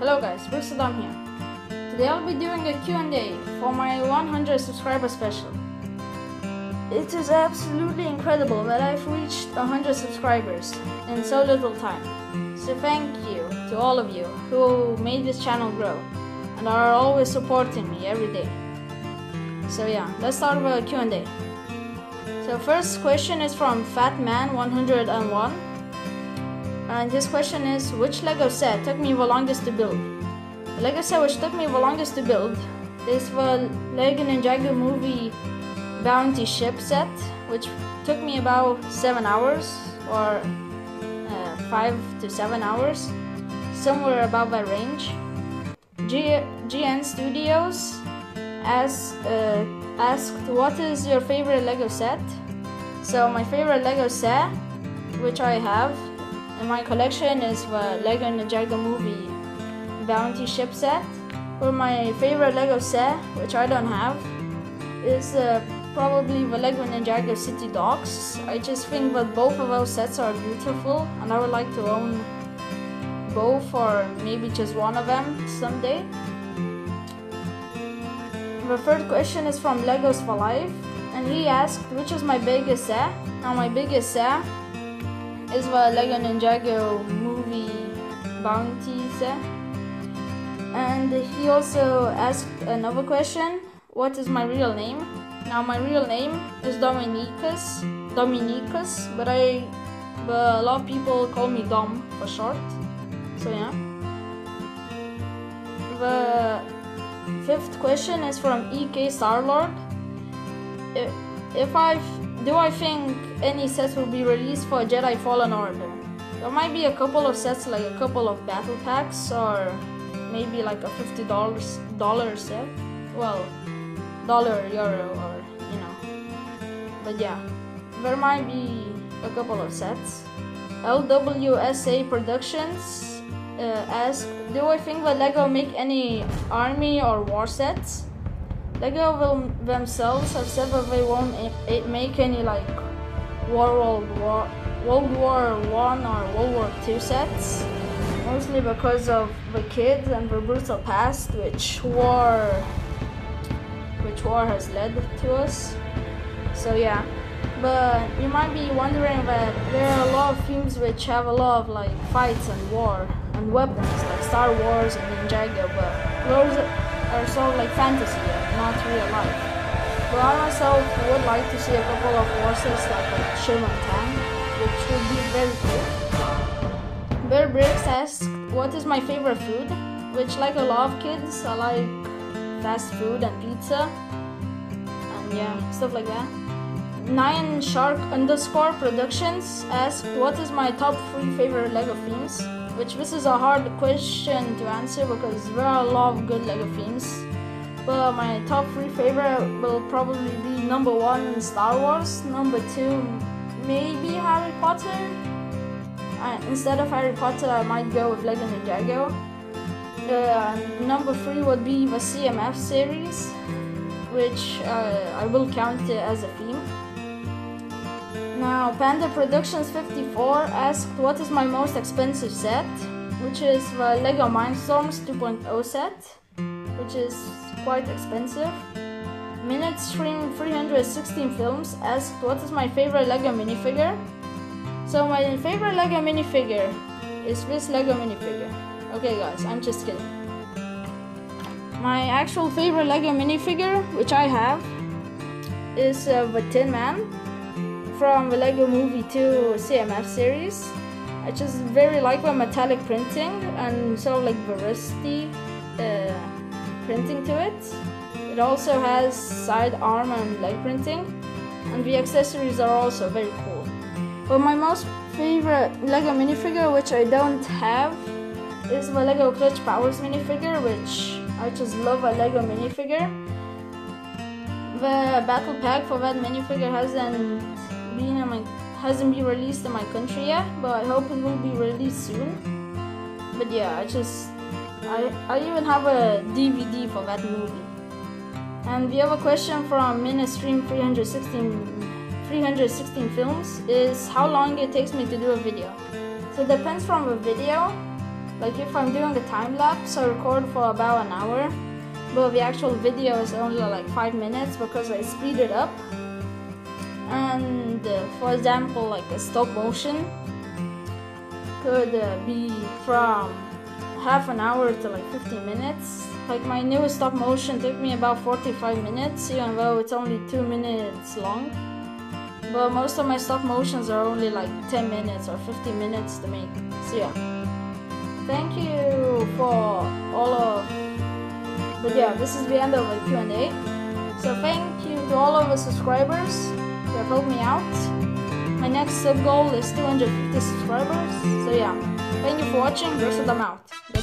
Hello guys, Bricks for Dom here. Today I'll be doing a Q&A for my 100 subscriber special. It is absolutely incredible that I've reached 100 subscribers in so little time. So thank you to all of you who made this channel grow and are always supporting me every day. So yeah, let's start with a Q&A. So first question is from Fatman101 and this question is which Lego set took me the longest to build? The Lego set which took me the longest to build is the Lego Ninjago movie bounty ship set which took me about 7 hours or uh, 5 to 7 hours somewhere above that range. G- GN Studios uh, asked what is your favorite Lego set? So my favorite Lego set which I have my collection is the Lego Ninjago movie bounty ship set. Or my favorite Lego set, which I don't have, is uh, probably the Lego Ninjago City Docks. I just think that both of those sets are beautiful and I would like to own both or maybe just one of them someday. The third question is from Legos for Life and he asked which is my biggest set. Now my biggest set is the Lego Ninjago movie bounty. And he also asked another question What is my real name? Now, my real name is Dominicus, Dominicus, but I, but a lot of people call me Dom for short. So, yeah. The fifth question is from EK Starlord. If, if I do I think any sets will be released for Jedi Fallen Order? There might be a couple of sets, like a couple of battle packs, or maybe like a fifty dollars dollar set. Well, dollar, euro, or you know. But yeah, there might be a couple of sets. LWSA Productions uh, "Do I think that Lego make any army or war sets?" Lego will themselves have said that they won't make any like World War World War One or World War Two sets, mostly because of the kids and the brutal past which war which war has led to us. So yeah, but you might be wondering that there are a lot of themes which have a lot of like fights and war and weapons like Star Wars and Ninjago, but those are sort of like fantasy not real life. But I myself would like to see a couple of horses like a Sherman Tank, which would be very cool. Bear Bricks asked, what is my favorite food? Which like a lot of kids, I like fast food and pizza. And yeah, stuff like that. Nine Shark underscore productions asked, what is my top three favorite LEGO themes? Which this is a hard question to answer because there are a lot of good LEGO themes but my top three favorite will probably be number one Star Wars, number two maybe Harry Potter. Uh, instead of Harry Potter, I might go with Lego Ninjago. Uh, number three would be the CMF series, which uh, I will count it as a theme. Now, Panda Productions 54 asked what is my most expensive set, which is the Lego Mindstorms 2.0 set, which is quite expensive. Ministream 316 Films asked what is my favorite LEGO minifigure. So my favorite LEGO minifigure is this LEGO minifigure. Okay guys, I'm just kidding. My actual favorite LEGO minifigure, which I have, is uh, the Tin Man from the LEGO Movie 2 CMF series. I just very like the metallic printing and sort of like the rusty uh, printing to it. It also has side arm and leg printing, and the accessories are also very cool. But my most favorite LEGO minifigure, which I don't have, is the LEGO Clutch Powers minifigure, which I just love a LEGO minifigure. The battle pack for that minifigure hasn't been in my hasn't been released in my country yet, but I hope it will be released soon. But yeah, I just I, I even have a DVD for that movie. And the other question from Ministream 316, 316 Films is how long it takes me to do a video. So it depends from the video. like if I'm doing a time lapse, I record for about an hour, but the actual video is only like five minutes because I speed it up. And uh, for example, like a stop motion could uh, be from half an hour to like 15 minutes. Like my newest stop motion took me about 45 minutes, even though it's only two minutes long. But most of my stop motions are only like 10 minutes or 15 minutes to make. So yeah. Thank you for all of. But yeah, this is the end of the Q&A. So thank you to all of the subscribers who have helped me out. My next sub goal is 250 subscribers. So yeah, thank you for watching. Rest of them out.